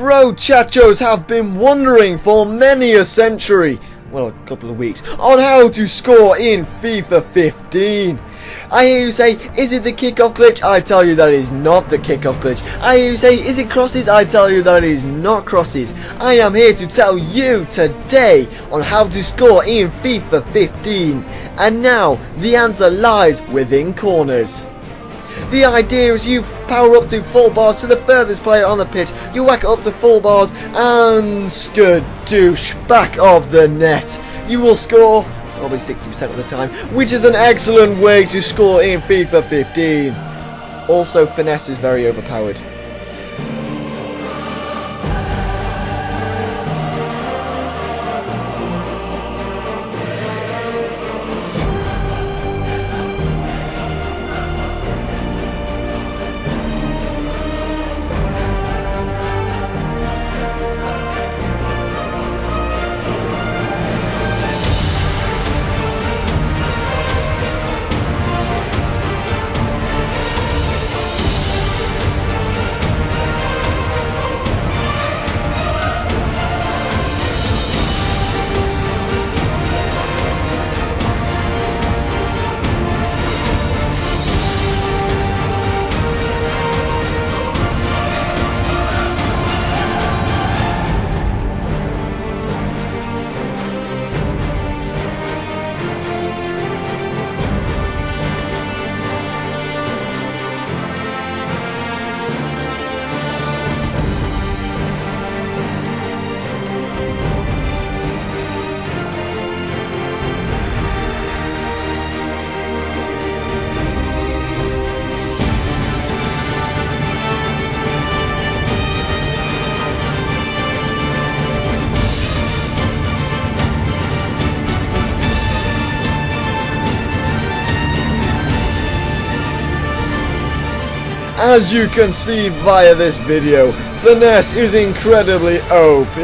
Brochachos have been wondering for many a century, well, a couple of weeks, on how to score in FIFA 15. I hear you say, is it the kickoff glitch? I tell you that is not the kickoff glitch. I hear you say, is it crosses? I tell you that it is not crosses. I am here to tell you today on how to score in FIFA 15. And now, the answer lies within corners. The idea is you power up to full bars to the furthest player on the pitch, you whack it up to full bars and skadoosh back of the net. You will score probably 60% of the time, which is an excellent way to score in FIFA 15. Also, finesse is very overpowered. As you can see via this video, Finesse is incredibly OP.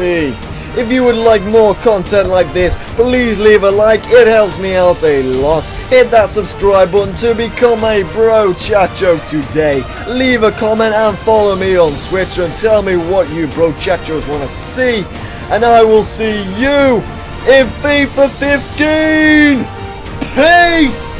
If you would like more content like this, please leave a like, it helps me out a lot. Hit that subscribe button to become a Brochacho today. Leave a comment and follow me on Twitter and tell me what you Brochachos want to see. And I will see you in FIFA 15! Peace!